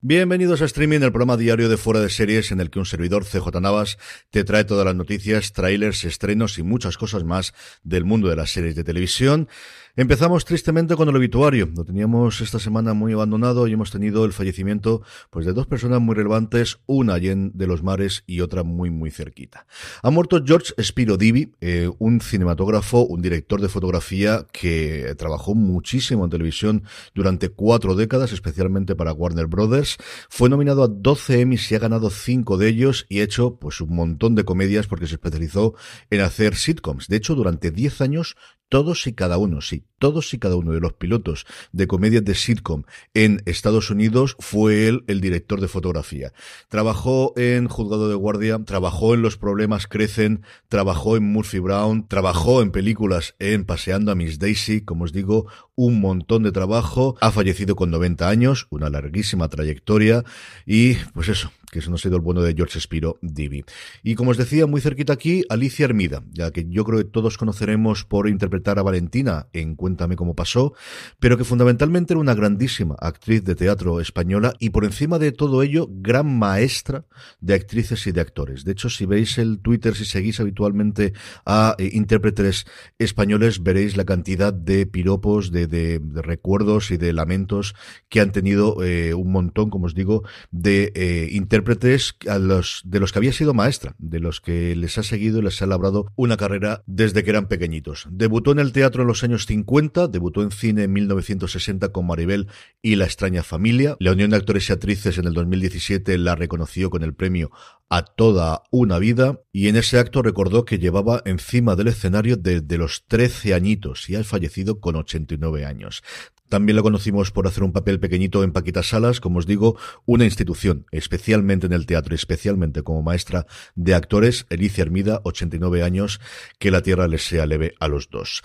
Bienvenidos a Streaming, el programa diario de Fuera de Series en el que un servidor CJ Navas te trae todas las noticias, trailers, estrenos y muchas cosas más del mundo de las series de televisión. Empezamos tristemente con el obituario. Lo teníamos esta semana muy abandonado y hemos tenido el fallecimiento pues de dos personas muy relevantes, una allí de los mares y otra muy muy cerquita. Ha muerto George Spiro Divi, eh, un cinematógrafo, un director de fotografía que trabajó muchísimo en televisión durante cuatro décadas, especialmente para Warner Brothers. Fue nominado a 12 Emmys y ha ganado cinco de ellos y ha hecho pues un montón de comedias porque se especializó en hacer sitcoms. De hecho, durante 10 años todos y cada uno, sí, todos y cada uno de los pilotos de comedias de sitcom en Estados Unidos fue él el director de fotografía. Trabajó en Juzgado de Guardia, trabajó en Los Problemas Crecen, trabajó en Murphy Brown, trabajó en películas en Paseando a Miss Daisy, como os digo, un montón de trabajo. Ha fallecido con 90 años, una larguísima trayectoria y pues eso, que eso no ha sido el bueno de George Spiro Divi. Y como os decía, muy cerquita aquí, Alicia Hermida, ya que yo creo que todos conoceremos por interpretar a Valentina en Cuéntame cómo pasó, pero que fundamentalmente era una grandísima actriz de teatro española y por encima de todo ello, gran maestra de actrices y de actores. De hecho, si veis el Twitter, si seguís habitualmente a eh, intérpretes españoles, veréis la cantidad de piropos, de, de, recuerdos y de lamentos que han tenido eh, un montón, como os digo, de eh, intérpretes intérpretes a los, de los que había sido maestra, de los que les ha seguido y les ha labrado una carrera desde que eran pequeñitos. Debutó en el teatro en los años 50, debutó en cine en 1960 con Maribel y La extraña familia. La Unión de Actores y Actrices en el 2017 la reconoció con el premio a toda una vida y en ese acto recordó que llevaba encima del escenario desde los 13 añitos y ha fallecido con 89 años. También lo conocimos por hacer un papel pequeñito en Paquita Salas, como os digo, una institución, especialmente en el teatro, especialmente como maestra de actores, Elicia Hermida, 89 años, que la tierra les sea leve a los dos.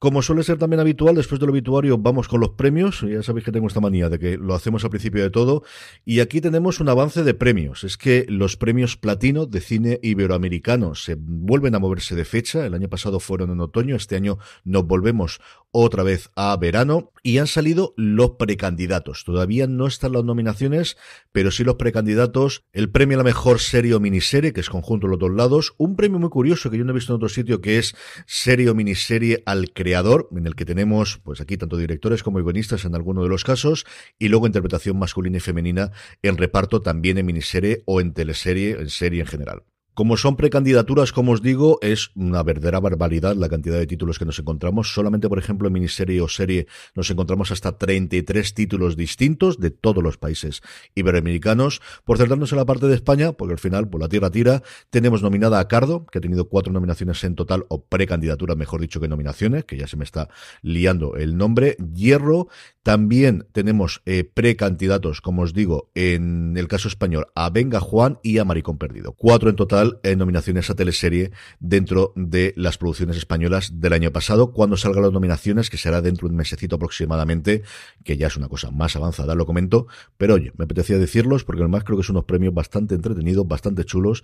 Como suele ser también habitual, después del obituario vamos con los premios. Ya sabéis que tengo esta manía de que lo hacemos al principio de todo. Y aquí tenemos un avance de premios. Es que los premios platino de cine iberoamericano se vuelven a moverse de fecha. El año pasado fueron en otoño. Este año nos volvemos otra vez a verano. Y han salido los precandidatos. Todavía no están las nominaciones, pero sí los precandidatos. El premio a la mejor serie o miniserie, que es conjunto de los dos lados. Un premio muy curioso que yo no he visto en otro sitio, que es serie o miniserie al creador en el que tenemos, pues aquí tanto directores como guionistas en alguno de los casos, y luego interpretación masculina y femenina en reparto también en miniserie o en teleserie, en serie en general. Como son precandidaturas, como os digo, es una verdadera barbaridad la cantidad de títulos que nos encontramos. Solamente, por ejemplo, en miniserie o serie nos encontramos hasta 33 títulos distintos de todos los países iberoamericanos. Por centrarnos en la parte de España, porque al final, por la tierra tira, tenemos nominada a Cardo, que ha tenido cuatro nominaciones en total, o precandidaturas, mejor dicho, que nominaciones, que ya se me está liando el nombre. Hierro, también tenemos eh, precandidatos, como os digo, en el caso español, a Venga Juan y a Maricón Perdido. Cuatro en total en nominaciones a teleserie dentro de las producciones españolas del año pasado. Cuando salgan las nominaciones, que será dentro de un mesecito aproximadamente, que ya es una cosa más avanzada, lo comento. Pero oye, me apetecía decirlos porque además creo que son unos premios bastante entretenidos, bastante chulos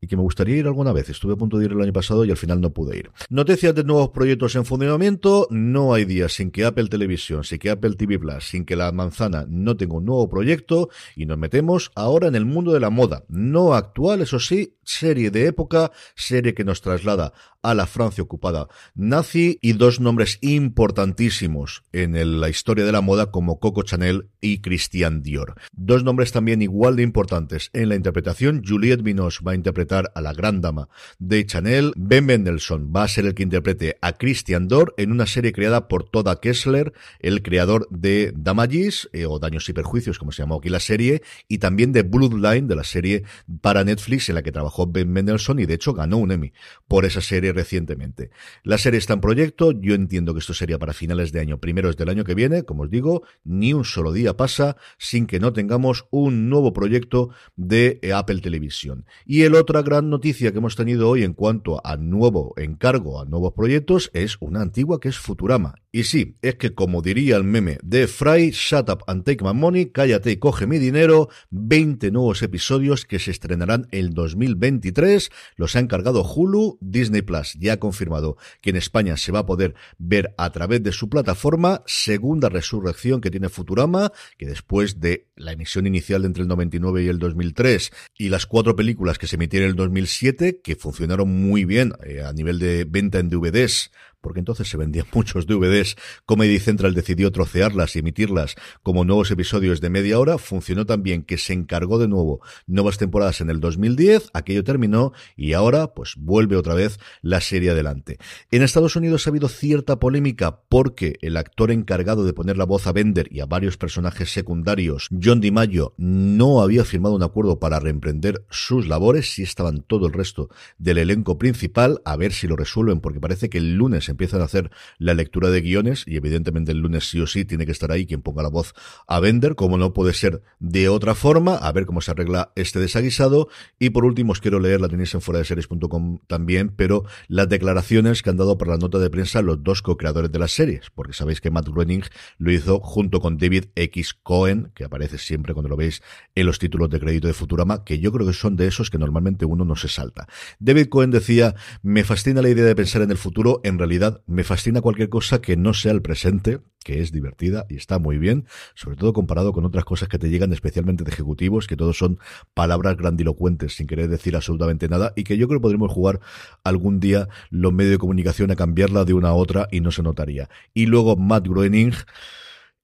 y que me gustaría ir alguna vez. Estuve a punto de ir el año pasado y al final no pude ir. Noticias de nuevos proyectos en funcionamiento. No hay días sin que Apple Televisión, sin que Apple TV Plus, sin que la manzana no tenga un nuevo proyecto y nos metemos ahora en el mundo de la moda. No actual, eso sí, serie de época, serie que nos traslada a la Francia ocupada nazi y dos nombres importantísimos en la historia de la moda como Coco Chanel y Christian Dior. Dos nombres también igual de importantes en la interpretación. Juliette Binoche va a interpretar a la gran dama de Chanel. Ben Mendelssohn va a ser el que interprete a Christian Dior en una serie creada por Toda Kessler, el creador de Damages, eh, o Daños y Perjuicios, como se llamó aquí la serie, y también de Bloodline, de la serie para Netflix en la que trabajó Ben Mendelssohn y de hecho ganó un Emmy por esa serie recientemente. La serie está en proyecto, yo entiendo que esto sería para finales de año, primeros del año que viene, como os digo, ni un solo día pasa sin que no tengamos un nuevo proyecto de eh, Apple Televisión. Y el otro gran noticia que hemos tenido hoy en cuanto a nuevo encargo, a nuevos proyectos, es una antigua que es Futurama. Y sí, es que como diría el meme de Fry, Shut Up and Take My Money, cállate y coge mi dinero, 20 nuevos episodios que se estrenarán en 2023, los ha encargado Hulu, Disney Plus Ya ha confirmado que en España se va a poder ver a través de su plataforma. Segunda resurrección que tiene Futurama, que después de la emisión inicial entre el 99 y el 2003 y las cuatro películas que se emitieron en el 2007, que funcionaron muy bien eh, a nivel de venta en DVDs, porque entonces se vendían muchos DVDs, Comedy Central decidió trocearlas y emitirlas como nuevos episodios de media hora, funcionó tan bien que se encargó de nuevo nuevas temporadas en el 2010, aquello terminó y ahora pues vuelve otra vez la serie adelante. En Estados Unidos ha habido cierta polémica porque el actor encargado de poner la voz a Bender y a varios personajes secundarios, John DiMaggio, no había firmado un acuerdo para reemprender sus labores, si estaban todo el resto del elenco principal, a ver si lo resuelven porque parece que el lunes empiezan a hacer la lectura de guiones y evidentemente el lunes sí o sí tiene que estar ahí quien ponga la voz a vender, como no puede ser de otra forma, a ver cómo se arregla este desaguisado. Y por último, os quiero leer, la tenéis en fuera de series.com también, pero las declaraciones que han dado por la nota de prensa los dos co-creadores de las series, porque sabéis que Matt Groening lo hizo junto con David X. Cohen, que aparece siempre cuando lo veis en los títulos de crédito de Futurama, que yo creo que son de esos que normalmente uno no se salta. David Cohen decía, me fascina la idea de pensar en el futuro, en realidad me fascina cualquier cosa que no sea el presente, que es divertida y está muy bien, sobre todo comparado con otras cosas que te llegan especialmente de ejecutivos, que todos son palabras grandilocuentes sin querer decir absolutamente nada y que yo creo que podremos jugar algún día los medios de comunicación a cambiarla de una a otra y no se notaría. Y luego Matt Groening.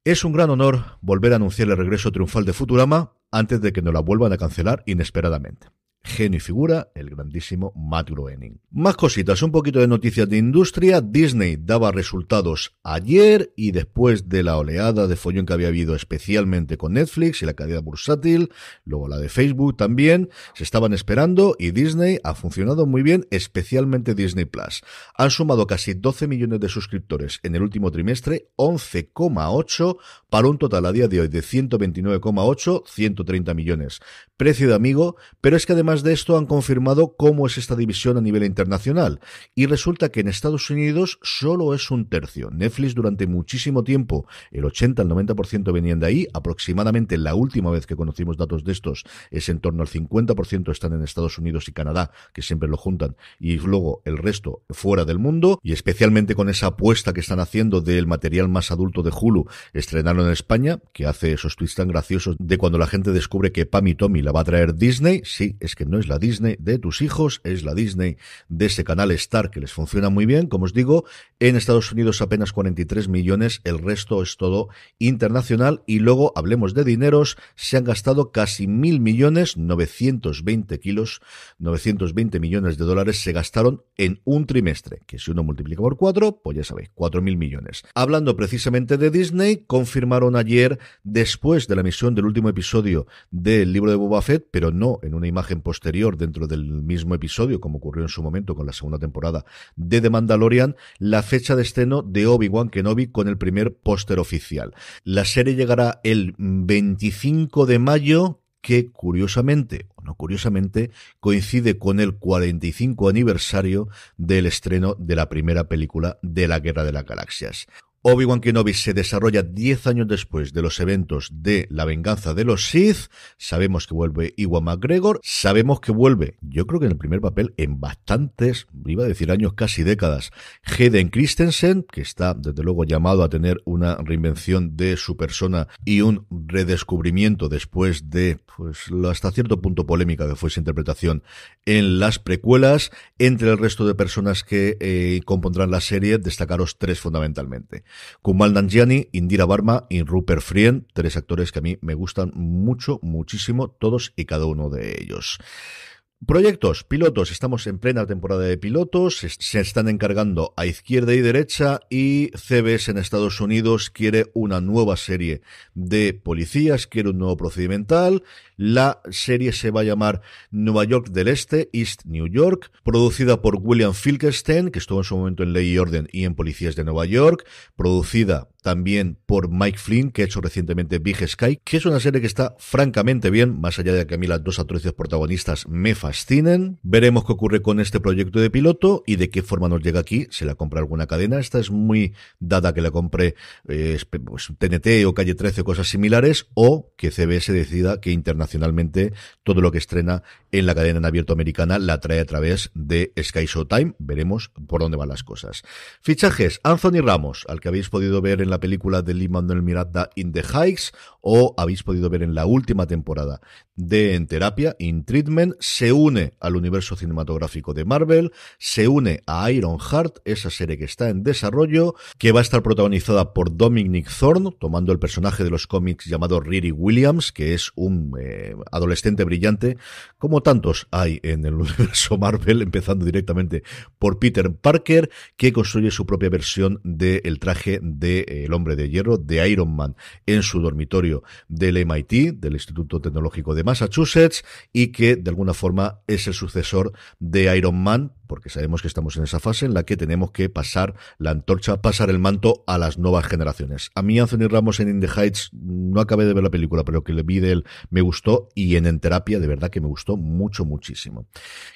Es un gran honor volver a anunciar el regreso triunfal de Futurama antes de que nos la vuelvan a cancelar inesperadamente genio y figura, el grandísimo Matt Groening. Más cositas, un poquito de noticias de industria. Disney daba resultados ayer y después de la oleada de follón que había habido especialmente con Netflix y la cadena bursátil, luego la de Facebook también, se estaban esperando y Disney ha funcionado muy bien, especialmente Disney Plus. Han sumado casi 12 millones de suscriptores en el último trimestre, 11,8 para un total a día de hoy de 129,8, 130 millones. Precio de amigo, pero es que además de esto han confirmado cómo es esta división a nivel internacional. Y resulta que en Estados Unidos solo es un tercio. Netflix durante muchísimo tiempo, el 80 al 90% venían de ahí. Aproximadamente la última vez que conocimos datos de estos es en torno al 50% están en Estados Unidos y Canadá, que siempre lo juntan. Y luego el resto fuera del mundo. Y especialmente con esa apuesta que están haciendo del material más adulto de Hulu, estrenaron en España, que hace esos tweets tan graciosos de cuando la gente descubre que Pam y Tommy la va a traer Disney. Sí, es que no es la Disney de tus hijos, es la Disney de ese canal Star que les funciona muy bien. Como os digo, en Estados Unidos apenas 43 millones, el resto es todo internacional. Y luego, hablemos de dineros, se han gastado casi mil millones, 920 kilos, 920 millones de dólares se gastaron en un trimestre, que si uno multiplica por cuatro, pues ya sabéis, cuatro mil millones. Hablando precisamente de Disney, confirmaron ayer, después de la emisión del último episodio del libro de Boba Fett, pero no en una imagen posterior dentro del mismo episodio, como ocurrió en su momento con la segunda temporada de The Mandalorian, la fecha de estreno de Obi-Wan Kenobi con el primer póster oficial. La serie llegará el 25 de mayo, que curiosamente, o no curiosamente, coincide con el 45 aniversario del estreno de la primera película de la Guerra de las Galaxias. Obi-Wan Kenobi se desarrolla 10 años después de los eventos de la venganza de los Sith. Sabemos que vuelve Iwan McGregor. Sabemos que vuelve, yo creo que en el primer papel, en bastantes, iba a decir años, casi décadas, Hayden Christensen, que está desde luego llamado a tener una reinvención de su persona y un redescubrimiento después de, pues, hasta cierto punto polémica que fue su interpretación en las precuelas. Entre el resto de personas que eh, compondrán la serie, destacaros tres fundamentalmente. Kumal Nanjiani, Indira Barma y Rupert Frien, tres actores que a mí me gustan mucho, muchísimo, todos y cada uno de ellos. Proyectos, pilotos, estamos en plena temporada de pilotos, se están encargando a izquierda y derecha y CBS en Estados Unidos quiere una nueva serie de policías, quiere un nuevo procedimental, la serie se va a llamar Nueva York del Este, East New York, producida por William Filkerstein, que estuvo en su momento en Ley y Orden y en Policías de Nueva York, producida también por Mike Flynn, que ha hecho recientemente Big Sky, que es una serie que está francamente bien, más allá de que a mí las dos actrices protagonistas me fascinen. Veremos qué ocurre con este proyecto de piloto y de qué forma nos llega aquí. Se la compra alguna cadena. Esta es muy dada que la compre eh, pues, TNT o Calle 13 o cosas similares. O que CBS decida que internacionalmente todo lo que estrena en la cadena en abierto americana la trae a través de Sky Showtime. Veremos por dónde van las cosas. Fichajes. Anthony Ramos, al que habéis podido ver en la película de Lee Manuel Miranda In the Heights o habéis podido ver en la última temporada de En Terapia, In Treatment, se une al universo cinematográfico de Marvel, se une a Iron Heart, esa serie que está en desarrollo, que va a estar protagonizada por Dominic Thorne, tomando el personaje de los cómics llamado Riri Williams, que es un eh, adolescente brillante, como tantos hay en el universo Marvel, empezando directamente por Peter Parker, que construye su propia versión del traje de eh, Hombre de Hierro, de Iron Man, en su dormitorio del MIT, del Instituto Tecnológico de Massachusetts, y que de alguna forma es el sucesor de Iron Man, porque sabemos que estamos en esa fase en la que tenemos que pasar la antorcha, pasar el manto a las nuevas generaciones. A mí Anthony Ramos en In the Heights no acabé de ver la película, pero que le vi de él me gustó y en En Terapia de verdad que me gustó mucho, muchísimo.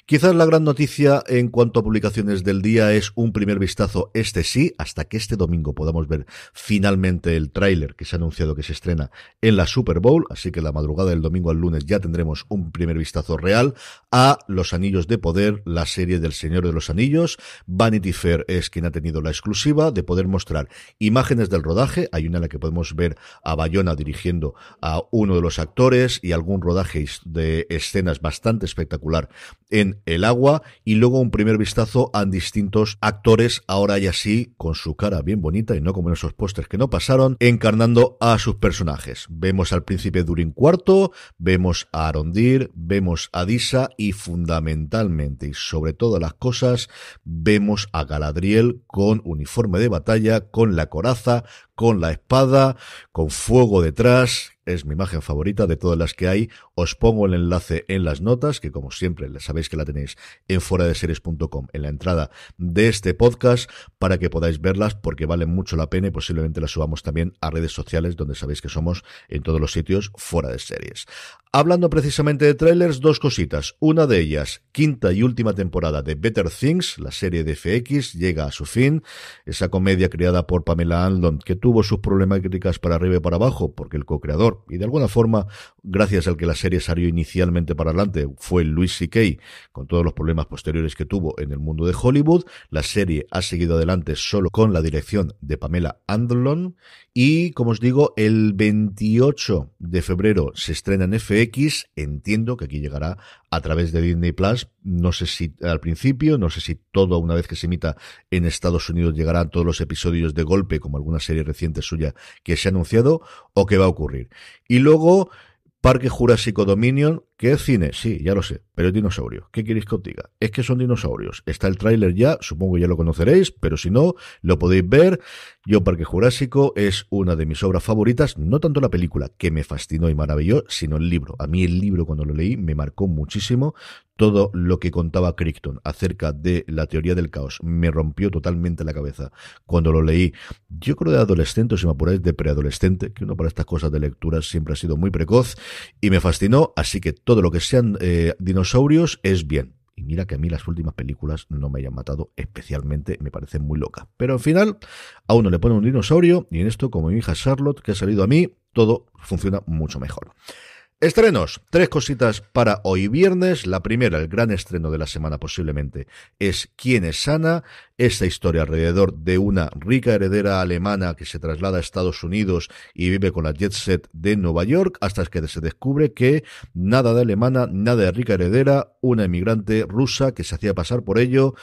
Quizás la gran noticia en cuanto a publicaciones del día es un primer vistazo, este sí, hasta que este domingo podamos ver finalmente el tráiler que se ha anunciado que se estrena en la Super Bowl, así que la madrugada del domingo al lunes ya tendremos un primer vistazo real a Los Anillos de Poder, la serie del Señor de los Anillos. Vanity Fair es quien ha tenido la exclusiva de poder mostrar imágenes del rodaje. Hay una en la que podemos ver a Bayona dirigiendo a uno de los actores y algún rodaje de escenas bastante espectacular en el agua. Y luego un primer vistazo a distintos actores, ahora y así, con su cara bien bonita y no como en esos pósters que no pasaron, encarnando a sus personajes. Vemos al príncipe Durin IV, vemos a Arondir, vemos a Disa y fundamentalmente y sobre todo cosas, vemos a Galadriel con uniforme de batalla, con la coraza, con la espada, con fuego detrás. Es mi imagen favorita de todas las que hay. Os pongo el enlace en las notas, que como siempre sabéis que la tenéis en foradeseries.com en la entrada de este podcast para que podáis verlas porque valen mucho la pena y posiblemente las subamos también a redes sociales donde sabéis que somos en todos los sitios fuera de series. Hablando precisamente de trailers, dos cositas. Una de ellas, quinta y última temporada de Better Things, la serie de FX, llega a su fin. Esa comedia creada por Pamela Anlon que tuvo sus problemáticas para arriba y para abajo, porque el co-creador, y de alguna forma, gracias al que la serie salió inicialmente para adelante, fue Louis C.K., con todos los problemas posteriores que tuvo en el mundo de Hollywood. La serie ha seguido adelante solo con la dirección de Pamela Anlon. Y, como os digo, el 28 de febrero se estrena en FX. Entiendo que aquí llegará a través de Disney Plus. No sé si al principio, no sé si todo una vez que se emita en Estados Unidos llegarán todos los episodios de golpe, como alguna serie reciente suya que se ha anunciado, o qué va a ocurrir. Y luego, Parque Jurásico Dominion, ¿qué cine? Sí, ya lo sé, pero es dinosaurio. ¿Qué queréis que os diga? Es que son dinosaurios. Está el tráiler ya, supongo que ya lo conoceréis, pero si no, lo podéis ver. Yo Parque Jurásico es una de mis obras favoritas, no tanto la película, que me fascinó y maravilló, sino el libro. A mí el libro cuando lo leí me marcó muchísimo. Todo lo que contaba Crichton acerca de la teoría del caos me rompió totalmente la cabeza cuando lo leí. Yo creo de adolescente, o si me apuráis, de preadolescente, que uno para estas cosas de lectura siempre ha sido muy precoz y me fascinó, así que todo lo que sean eh, dinosaurios es bien. Y mira que a mí las últimas películas no me hayan matado especialmente, me parecen muy loca. Pero al final, a uno le pone un dinosaurio y en esto, como mi hija Charlotte, que ha salido a mí, todo funciona mucho mejor. Estrenos, tres cositas para hoy viernes. La primera, el gran estreno de la semana posiblemente, es ¿Quién es Ana? Esta historia alrededor de una rica heredera alemana que se traslada a Estados Unidos y vive con la jet set de Nueva York hasta que se descubre que nada de alemana, nada de rica heredera, una emigrante rusa que se hacía pasar por ello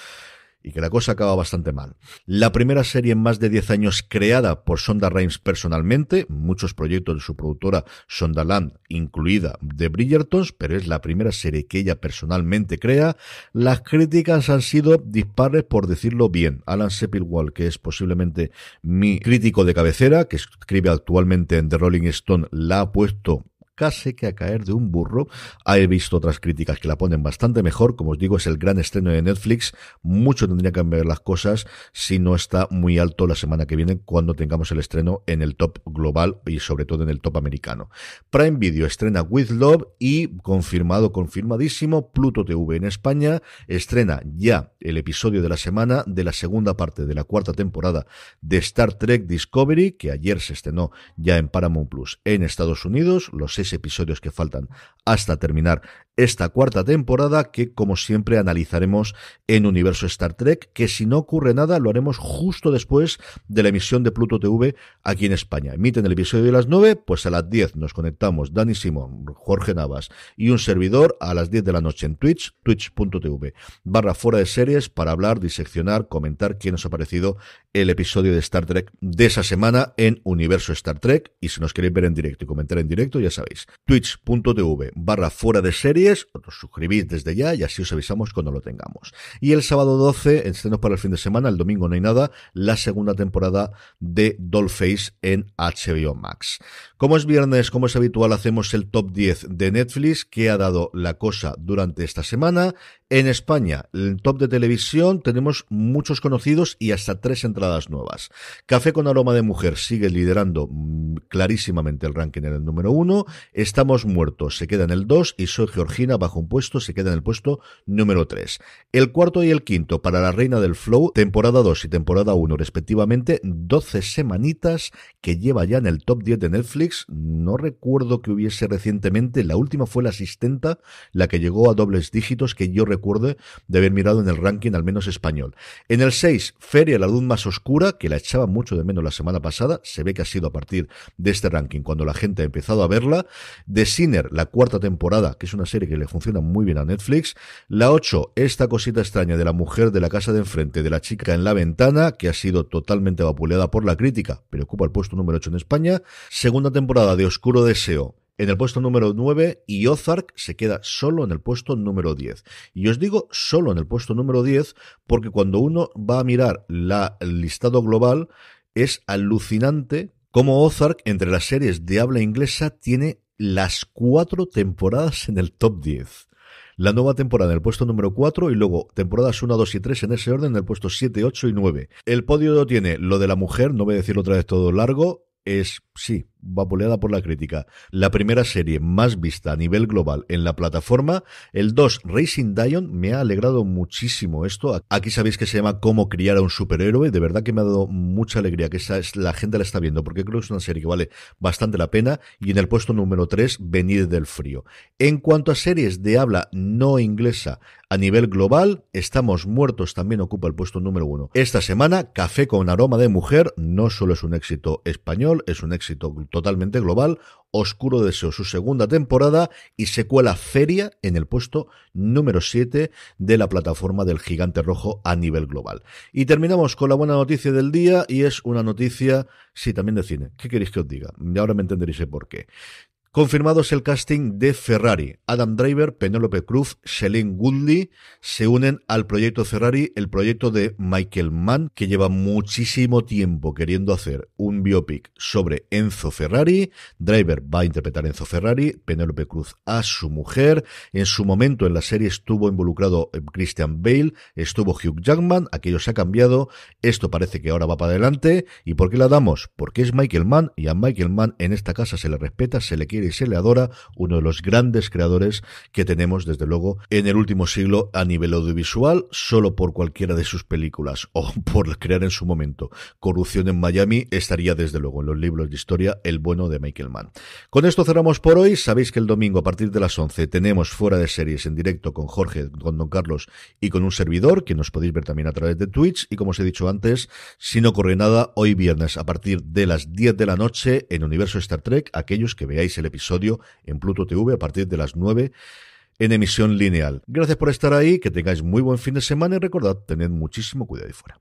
y que la cosa acaba bastante mal. La primera serie en más de 10 años creada por Sonda Rhimes personalmente, muchos proyectos de su productora Sondaland, incluida de Bridgertons, pero es la primera serie que ella personalmente crea. Las críticas han sido dispares por decirlo bien. Alan Sepilwall, que es posiblemente mi crítico de cabecera, que escribe actualmente en The Rolling Stone, la ha puesto casi que a caer de un burro. He visto otras críticas que la ponen bastante mejor. Como os digo, es el gran estreno de Netflix. Mucho tendría que cambiar las cosas si no está muy alto la semana que viene cuando tengamos el estreno en el top global y sobre todo en el top americano. Prime Video estrena With Love y confirmado, confirmadísimo, Pluto TV en España estrena ya el episodio de la semana de la segunda parte de la cuarta temporada de Star Trek Discovery, que ayer se estrenó ya en Paramount Plus en Estados Unidos, los seis episodios que faltan hasta terminar esta cuarta temporada que como siempre analizaremos en Universo Star Trek, que si no ocurre nada lo haremos justo después de la emisión de Pluto TV aquí en España. Emiten el episodio de las 9, pues a las 10 nos conectamos Dani Simón, Jorge Navas y un servidor a las 10 de la noche en Twitch, twitch.tv barra fuera de series para hablar, diseccionar, comentar quién nos ha parecido el episodio de Star Trek de esa semana en Universo Star Trek y si nos queréis ver en directo y comentar en directo ya sabéis, twitch.tv barra fuera de series os suscribís desde ya y así os avisamos cuando lo tengamos. Y el sábado 12, estrenos para el fin de semana, el domingo no hay nada, la segunda temporada de Dollface en HBO Max. Como es viernes, como es habitual, hacemos el top 10 de Netflix que ha dado la cosa durante esta semana. En España, el top de televisión, tenemos muchos conocidos y hasta tres entradas nuevas. Café con aroma de mujer sigue liderando mm, clarísimamente el ranking en el número uno. Estamos muertos, se queda en el 2 y Soy Georgina bajo un puesto, se queda en el puesto número 3. El cuarto y el quinto para la Reina del Flow, temporada 2 y temporada 1 respectivamente, 12 semanitas que lleva ya en el top 10 de Netflix. No recuerdo que hubiese recientemente, la última fue la asistenta, la que llegó a dobles dígitos que yo recuerdo recuerde de haber mirado en el ranking al menos español. En el 6, Feria, la luz más oscura, que la echaba mucho de menos la semana pasada, se ve que ha sido a partir de este ranking cuando la gente ha empezado a verla. The Sinner, la cuarta temporada, que es una serie que le funciona muy bien a Netflix. La 8, esta cosita extraña de la mujer de la casa de enfrente, de la chica en la ventana, que ha sido totalmente vapuleada por la crítica, pero ocupa el puesto número 8 en España. Segunda temporada de Oscuro Deseo, en el puesto número 9 y Ozark se queda solo en el puesto número 10. Y os digo solo en el puesto número 10 porque cuando uno va a mirar la, el listado global es alucinante cómo Ozark entre las series de habla inglesa tiene las cuatro temporadas en el top 10 la nueva temporada en el puesto número 4 y luego temporadas 1, 2 y 3 en ese orden en el puesto 7, 8 y 9. El podio lo tiene lo de la mujer, no voy a decirlo otra vez todo largo, es, sí, vapuleada por la crítica. La primera serie más vista a nivel global en la plataforma. El 2, Racing Dion, me ha alegrado muchísimo esto. Aquí sabéis que se llama Cómo criar a un superhéroe. De verdad que me ha dado mucha alegría que esa es, la gente la está viendo, porque creo que es una serie que vale bastante la pena. Y en el puesto número 3, Venid del Frío. En cuanto a series de habla no inglesa a nivel global, Estamos Muertos también ocupa el puesto número 1. Esta semana, Café con aroma de mujer no solo es un éxito español, es un éxito totalmente global. Oscuro Deseo, su segunda temporada y secuela Feria en el puesto número 7 de la plataforma del Gigante Rojo a nivel global. Y terminamos con la buena noticia del día y es una noticia, sí, también de cine. ¿Qué queréis que os diga? Ahora me entenderéis por qué. Confirmados el casting de Ferrari. Adam Driver, Penelope Cruz, Shailene Woodley se unen al proyecto Ferrari, el proyecto de Michael Mann, que lleva muchísimo tiempo queriendo hacer un biopic sobre Enzo Ferrari. Driver va a interpretar a Enzo Ferrari, Penelope Cruz a su mujer. En su momento en la serie estuvo involucrado Christian Bale, estuvo Hugh Jackman, aquello se ha cambiado. Esto parece que ahora va para adelante. ¿Y por qué la damos? Porque es Michael Mann y a Michael Mann en esta casa se le respeta, se le quiere y se le adora, uno de los grandes creadores que tenemos, desde luego, en el último siglo a nivel audiovisual, solo por cualquiera de sus películas o por crear en su momento Corrupción en Miami, estaría desde luego en los libros de historia el bueno de Michael Mann. Con esto cerramos por hoy. Sabéis que el domingo a partir de las 11 tenemos fuera de series en directo con Jorge, con Don Carlos y con un servidor, que nos podéis ver también a través de Twitch. Y como os he dicho antes, si no corre nada, hoy viernes a partir de las 10 de la noche en Universo Star Trek, aquellos que veáis el episodio en Pluto TV a partir de las 9 en emisión lineal. Gracias por estar ahí, que tengáis muy buen fin de semana y recordad, tened muchísimo cuidado ahí fuera.